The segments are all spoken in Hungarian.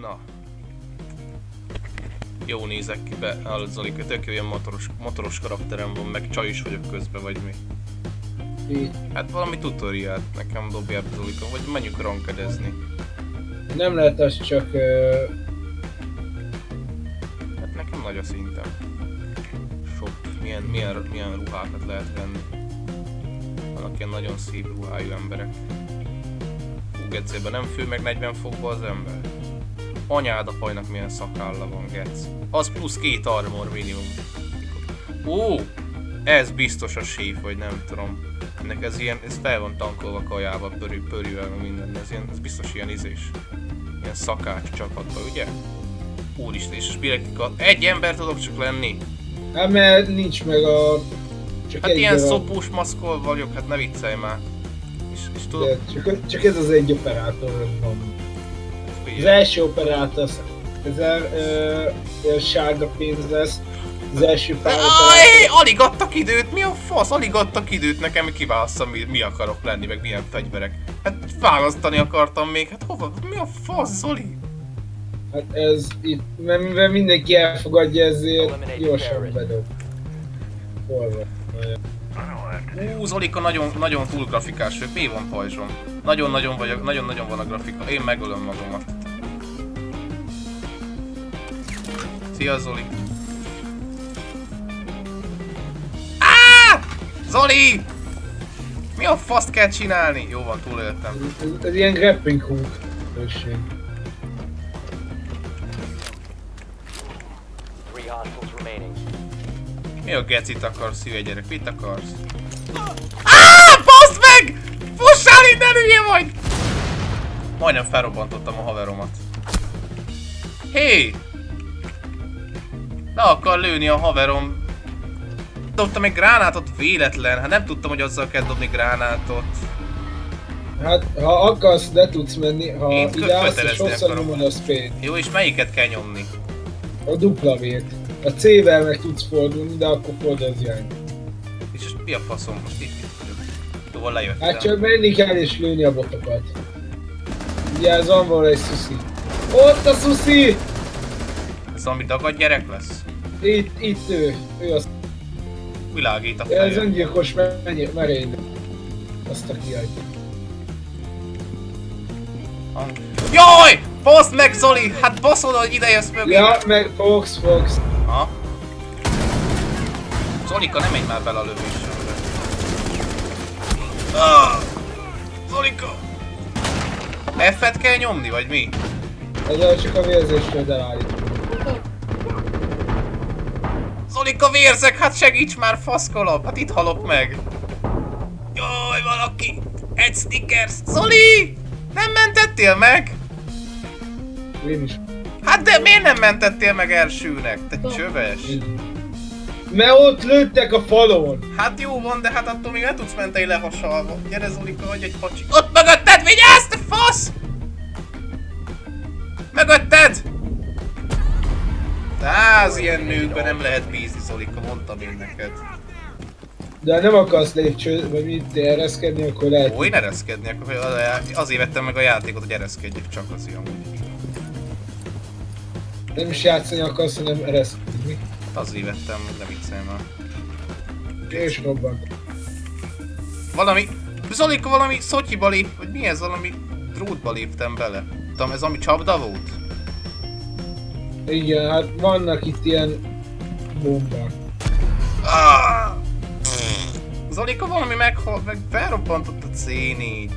Na. Jó nézek ki be, hallod Zoli, tök jó ilyen motoros, motoros karakterem van, meg csaj is vagyok közben, vagy mi? Mi? Hát valami tutoriát nekem dobjál be Zolika, vagy menjünk rankedezni. Nem lehet az csak... ö, Hát nekem nagy a szintem. Sok, milyen, milyen, milyen ruhákat lehet venni. Vannak ilyen nagyon szép ruhájú emberek. Hú, gecében nem fő meg 40 fokba az ember. Anyád a fajnak milyen szakálla van, gec. Az plusz két armor minimum. Ó! Ez biztos a séf, vagy nem tudom. Ennek ez ilyen, ez fel van tankolva kajával, pörű, pörűvel, meg minden. Ez, ilyen, ez biztos ilyen izés. Ilyen szakács csapatba, ugye? Úristen, és a Egy ember tudok csak lenni. Hát mert nincs meg a... Csak Hát ilyen darab, szopós maszkol vagyok, hát ne viccelj már. És, és tudod, de Csak, csak ez az egy operátor van. Az első operátor az ezer ö, sárga pénz lesz. Az első pár Aj, alig adtak időt, mi a fasz? Alig adtak időt nekem, kiválasszam, mi, mi akarok lenni, meg milyen fegyverek. Hát választani akartam még, hát hova? Mi a fasz, Zoli? Hát ez itt, mert mivel mindenki elfogadja, ezért gyorsan bedob. Hol van? Ú, Zolika nagyon, nagyon túl grafikás, mi van pajzsom? Nagyon-nagyon vagyok, nagyon-nagyon van a grafika, én megölöm magamat. Szia Zoli! Á! Zoli! Mi a faszt kell csinálni? Jó van, túléltem. Ez, ez ilyen grappling hook. Remaining. Mi a gecit akarsz, hülye gyerek? Mit akarsz? Á, baszd meg! Fussál innen, hülye vagy! Majdnem felrobbantottam a haveromat. Hé! Le akar lőni a haverom. Dobtam egy gránátot véletlen, hát nem tudtam, hogy azzal kell dobni gránátot. Hát, ha akarsz, de tudsz menni, ha Én ide állsz és hosszan nyomod a spade. Jó, és melyiket kell nyomni? A dupla vét. A C-vel meg tudsz fordulni, de akkor fordulsz irány. És mi a faszom? Most itt, itt vagyok. Jó, lejöttem. Hát csak menni kell és lőni a botokat. Ugye ez van valami egy szuszi. Ott a szuszi! Ez valami dagad gyerek lesz? Itt, itt ő. Ő az. Világít a Ez feje. öngyilkos menj, merény. Azt a kiadja. Jaj! Baszd meg Zoli! Hát baszod, hogy ide jössz mögé! Ja, meg Fox, Fox. Ha? Zolika, nem menj már bele a lövésembe. Ah! Zolika! F-et kell nyomni, vagy mi? Ezzel csak a vérzésről elállít. Zolika vérzek, hát segíts már faszkolap! Hát itt halok meg! Jaj, valaki! Egy Snickers! Zoli! Nem mentettél meg? Én is. Hát de miért nem mentettél meg elsőnek? Te csöves! Mert ott lőttek a falon. Hát jó van, de hát attól még nem tudsz menteni lehasalva. Gyere Zolika, hogy egy pacsi. Ott mögötted, vigyázz, te fasz! Ilyen nőkben nem lehet bízni, Zolika, mondtam én neked. De ha nem akarsz lépcső, vagy mit ereszkedni, akkor lehet. Ó, én ereszkedni, akkor azért vettem meg a játékot, hogy ereszkedjek csak az ilyen. Nem is játszani akarsz, hanem ereszkedni. Azért vettem, nem viccelj már. És robbant. Valami, Zolika valami szotyiba lép, vagy mi ez, valami drótba léptem bele. Tudom, ez ami csapda volt? Igen, hát vannak itt ilyen bombák. Ah! Zolika valami meghal, meg felrobbantott a C4.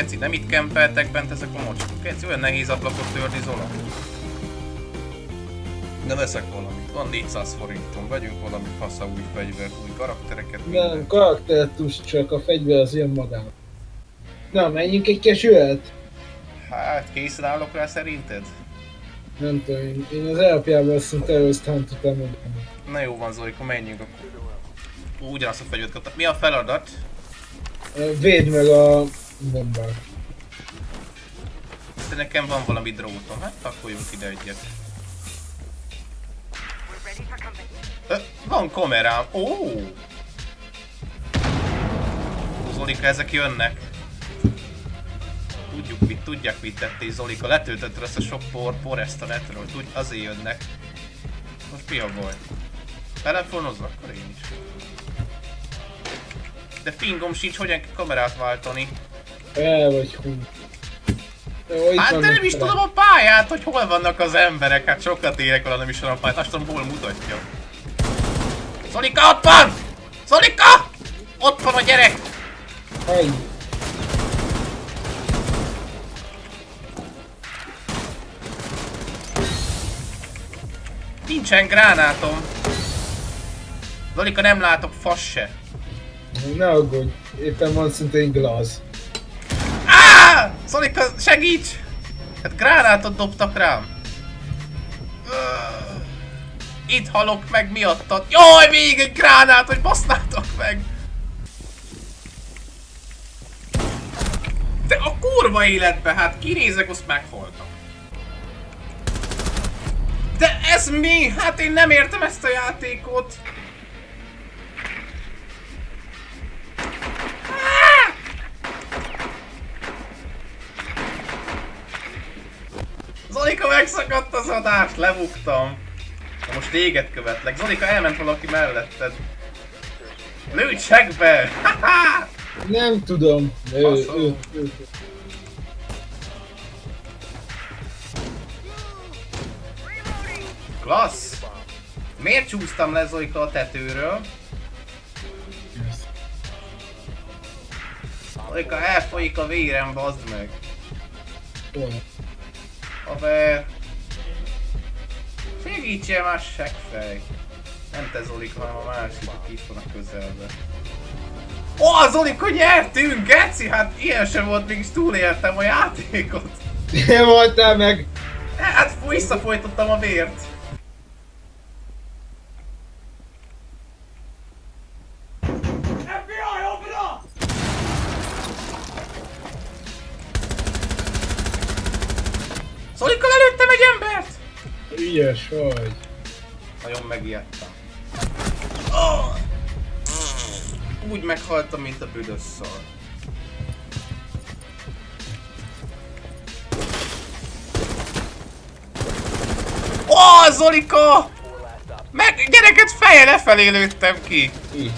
Keci, nem itt kempeltek bent ezek a mocskok. Keci, olyan nehéz ablakot törni, Zola. De veszek valamit. Van 400 forintom, vegyünk valami fasza új fegyvert, új karaktereket. Nem, karaktert tudsz csak, a fegyver az jön magán. Na, menjünk egy kesület? Hát, készen állok rá szerinted? Nem tudom, én, én az alapjában azt mondta, azt nem tudtam mondani. Na jó van Zoli, akkor menjünk akkor. Ugyanazt a fegyvert kaptam. Mi a feladat? Védd meg a bombák. De nekem van valami drótom, hát pakoljunk ide egyet. Ö, van kamerám, ó! Zolika, ezek jönnek. Tudjuk mit, tudják mit tettél Zolika, letöltötted ezt a sok por, por ezt a netről, tud, azért jönnek. Most mi a baj? Telefonoznak? Akkor én is. De pingom sincs, hogyan kell kamerát váltani. El vagy hú. Jó, Hát de nem is tudom a pályát, hogy hol vannak az emberek, hát sokat érek vele, nem is a pályát, azt tudom hol mutatja. Szolika ott van! Szolika! Ott van a gyerek! Haj. Nincsen gránátom. Zolika nem látok fas se. Ne aggódj, éppen van szintén glass. Szolika, segíts! Hát gránátot dobtak rám. Itt halok meg miattad. Jaj, még egy gránát, hogy basznátok meg! De a kurva életbe, hát kinézek, azt meghaltam. De ez mi? Hát én nem értem ezt a játékot. Zolika megszakadt az adást, lebuktam. Na most téged követlek. Zolika elment valaki melletted. Lőj segbe! Nem tudom. Ő, Faszom. ő, ő, Klassz! Miért csúsztam le Zolika a tetőről? Zolika elfolyik a vérem, bazd meg. ő. Haver! Segítsél már seggfej! Nem te Zolika, hanem a másik, aki itt van a közelben. Ó, oh, Zolika, nyertünk! Geci, hát ilyen sem volt, mégis túléltem a játékot! Nem voltál meg! Hát visszafolytottam a vért. Ügyes vagy. Nagyon megijedtem. Oh! Úgy meghaltam, mint a büdös szar. Ó, oh, Zolika! Meg gyereket feje lefelé lőttem ki! Így.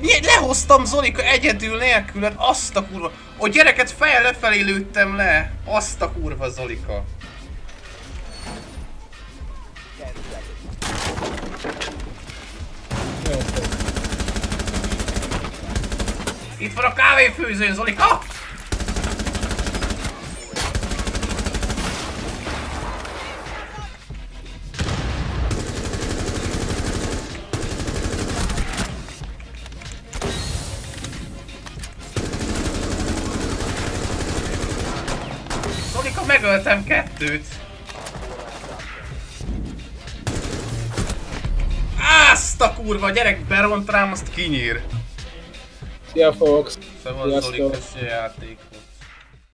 Nye- Lehoztam Zolika egyedül nélküled, azt a kurva... A gyereket feje lefelé lőttem le! Azt a kurva Zolika! Jó. Itt van a kávéfőzőn, Zolika! Zolika, megöltem kettőt! Azt a kurva, gyerek beront rám, azt kinyír! Szia Fox. Sziasztok. Zoli, köszi a játékot.